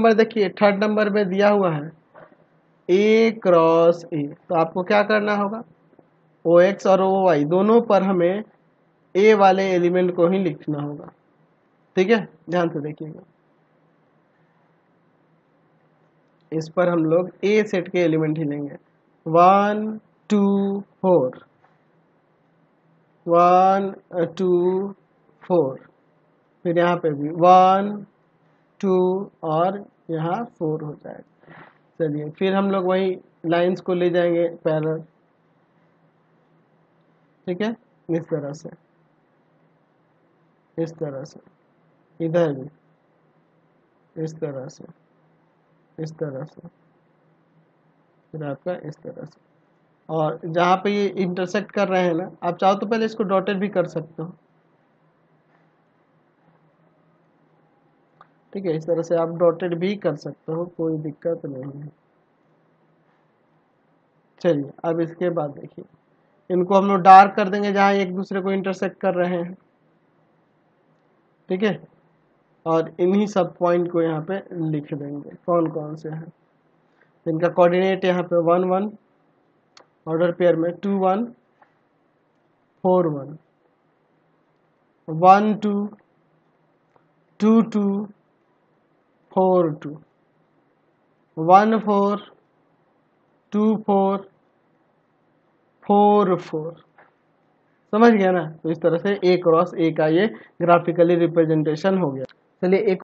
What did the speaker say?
Number देखिए third number में दिया हुआ है। ए क्रॉस ए तो आपको क्या करना होगा? ओ एक्स और ओ वाई दोनों पर हमें ए वाले एलिमेंट को ही लिखना होगा। ठीक है? ध्यान से देखिएगा। इस पर हम लोग ए सेट के एलिमेंट ही लेंगे। One two four one two four फिर यहाँ पे भी। वन टू और यहाँ फोर हो जाएगा चलिए, फिर हम लोग वही लाइंस को ले जाएँगे पैरल ठीक है? इस तरह से। इस तरह से। इधर भी। इस तरह से। इस तरह से। फिर आपका इस तरह से। और जहाँ पे ये इंटरसेक्ट कर रहे हैं ना, आप चाहो तो पहले इसको डॉटेड भी कर सकते हो। ठीक है, इस तरह से आप डॉटेड भी कर सकते हो, कोई दिक्कत नहीं है। चलिए, अब इसके बाद देखिए। इनको हम लोग डार्क कर देंगे, जहाँ एक दूसरे को इंटरसेक्ट कर रहे हैं। ठीक है? और इन्हीं सब पॉइंट को यहाँ पे लिख देंगे कौन कौन से हैं। इनका कोऑर्डिनेट यहाँ पे वन वन ऑर्डर पेयर में two one four one one two two two four two one four two four four four समझ गया ना? तो इस तरह से ए क्रॉस ए का ये ग्राफिकली रिप्रेजेंटेशन हो गया। चलिए, एक